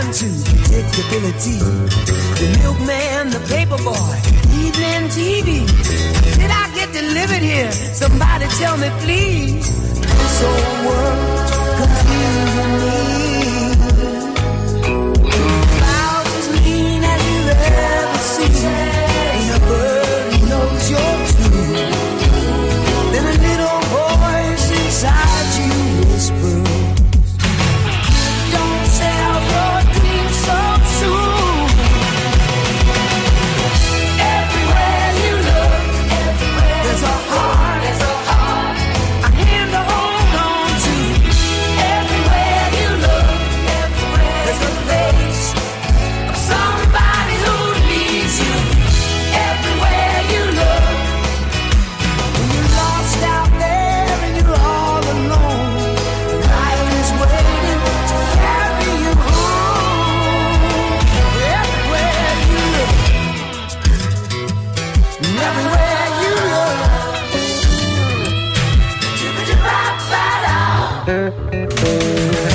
happened to predictability? The milkman, the paperboy, evening TV. Did I get delivered here? Somebody tell me, please. So now.